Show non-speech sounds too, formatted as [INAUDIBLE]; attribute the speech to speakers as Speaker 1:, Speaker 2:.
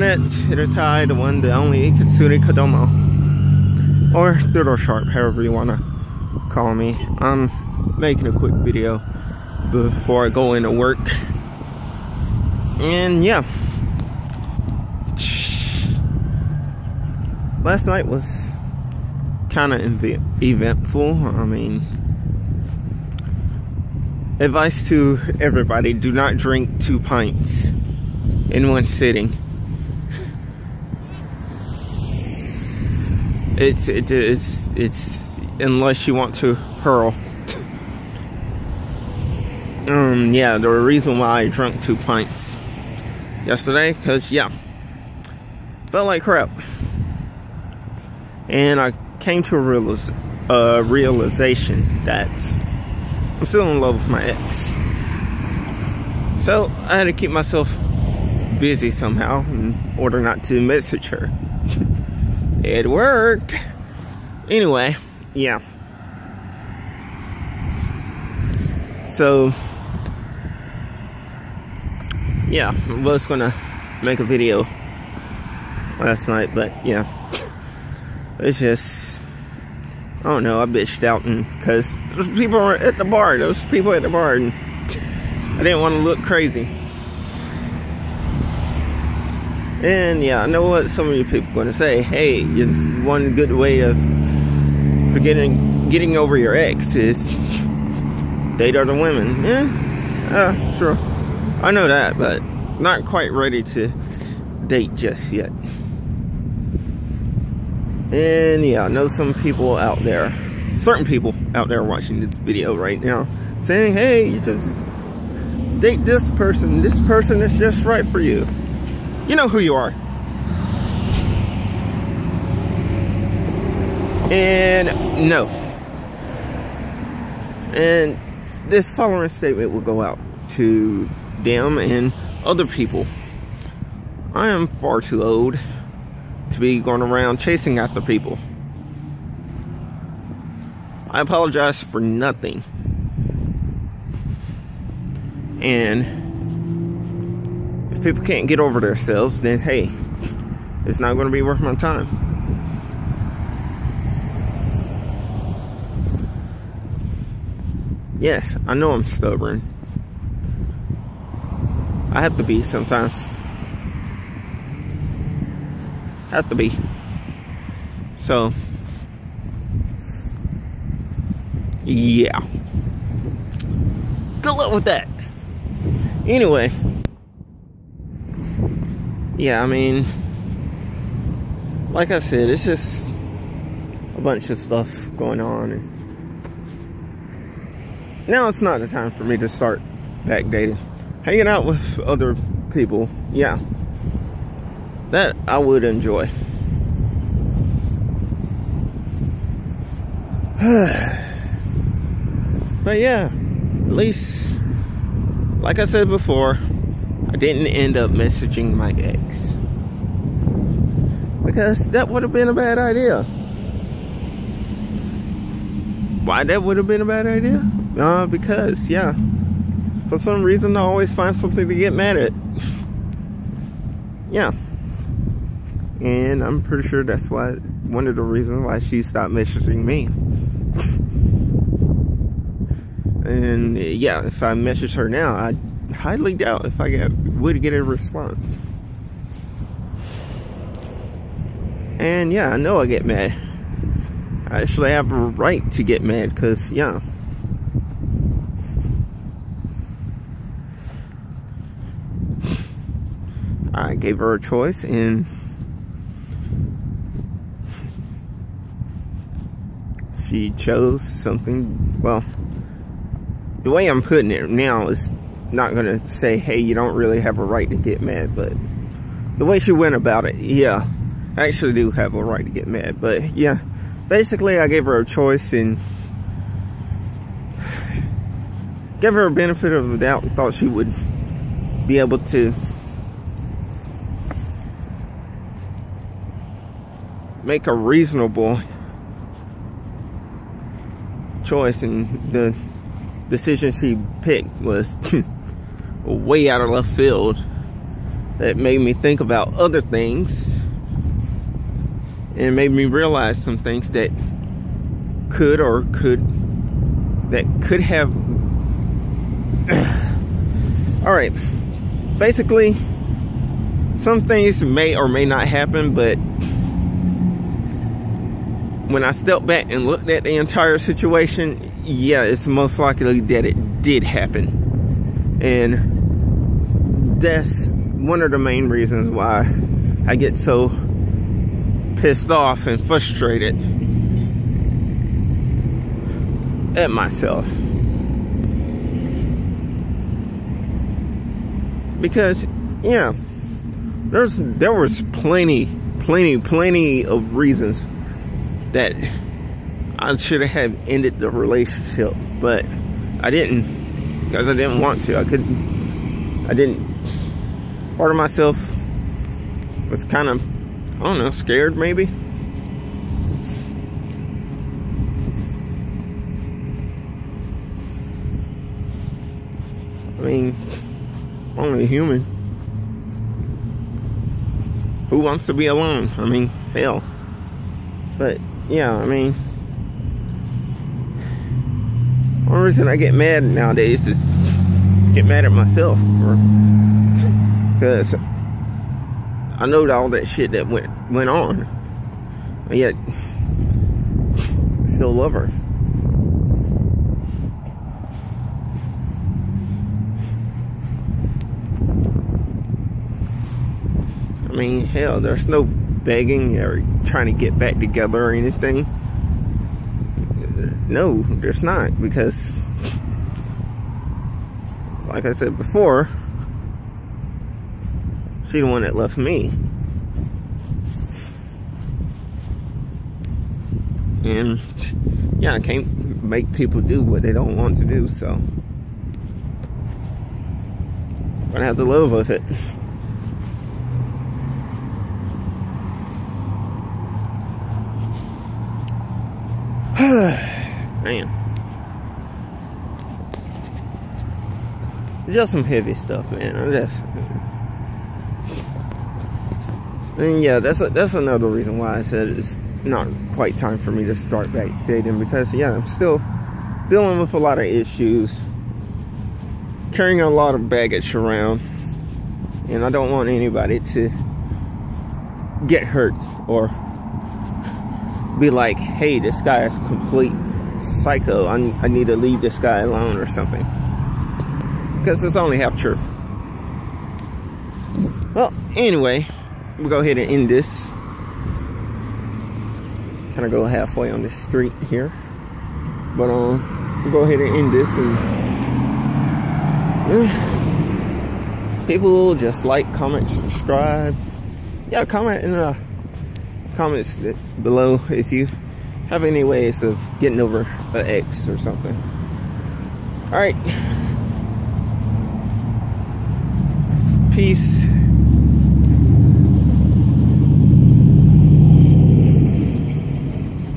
Speaker 1: internet, Itatai, the one, the only, Katsuri Kodomo. Or Doodle Sharpe, however you want to call me. I'm making a quick video before I go into work. And yeah. Last night was kind of eventful. I mean, advice to everybody do not drink two pints in one sitting. It's it is it's unless you want to hurl. [LAUGHS] um yeah, the reason why I drank two pints yesterday, cause yeah, felt like crap, and I came to a uh, realization that I'm still in love with my ex. So I had to keep myself busy somehow in order not to message her. It worked. Anyway, yeah. So, yeah, I was gonna make a video last night, but yeah. It's just, I don't know, I bitched out and, cause people were at the bar, those people at the bar, and I didn't want to look crazy. And yeah, I know what some of you people are going to say. Hey, is one good way of forgetting, getting over your ex is date other women. Yeah, uh, sure. I know that, but not quite ready to date just yet. And yeah, I know some people out there, certain people out there watching this video right now, saying, hey, you just date this person. This person is just right for you. You know who you are. And no. And this following statement will go out to them and other people. I am far too old to be going around chasing after people. I apologize for nothing. And if people can't get over themselves, then hey, it's not going to be worth my time. Yes, I know I'm stubborn. I have to be sometimes. Have to be. So, yeah. Good luck with that. Anyway yeah, I mean, like I said, it's just a bunch of stuff going on. And now it's not the time for me to start backdating. Hanging out with other people, yeah, that I would enjoy. [SIGHS] but yeah, at least, like I said before, didn't end up messaging my ex. Because that would have been a bad idea. Why that would have been a bad idea? Uh, because, yeah. For some reason, I always find something to get mad at. yeah. And I'm pretty sure that's why, one of the reasons why she stopped messaging me. and yeah, if I message her now, I highly doubt if I get, would get a response. And yeah, I know I get mad. I actually have a right to get mad because, yeah. I gave her a choice and she chose something, well, the way I'm putting it now is not gonna say, hey, you don't really have a right to get mad, but the way she went about it, yeah, I actually do have a right to get mad. But yeah, basically, I gave her a choice and gave her a benefit of the doubt and thought she would be able to make a reasonable choice and the decision she picked was [LAUGHS] way out of left field. that made me think about other things and made me realize some things that could or could that could have [CLEARS THROAT] all right basically some things may or may not happen but when I stepped back and looked at the entire situation yeah it's most likely that it did happen and that's one of the main reasons why I get so pissed off and frustrated at myself. Because, yeah, there's there was plenty, plenty, plenty of reasons that I should have ended the relationship, but I didn't because I didn't want to. I couldn't. I didn't. Part of myself was kind of, I don't know, scared maybe. I mean, only human. Who wants to be alone? I mean, hell. But, yeah, I mean, only reason I get mad nowadays is get mad at myself. Because I know all that shit that went, went on. But yet, still love her. I mean, hell, there's no begging or trying to get back together or anything. No, there's not because, like I said before, she's the one that left me. And yeah, I can't make people do what they don't want to do, so gonna have to live with it. [SIGHS] Man. Just some heavy stuff, man. I just and yeah, that's a, that's another reason why I said it's not quite time for me to start back dating because yeah, I'm still dealing with a lot of issues, carrying a lot of baggage around, and I don't want anybody to get hurt or be like, hey, this guy is complete psycho. I, I need to leave this guy alone or something. Because it's only half true. Well, anyway, we'll go ahead and end this. Kind of go halfway on this street here. But um, we'll go ahead and end this and people just like, comment, subscribe. Yeah, comment in the comments below if you have any ways of getting over an ex or something. All right. Peace.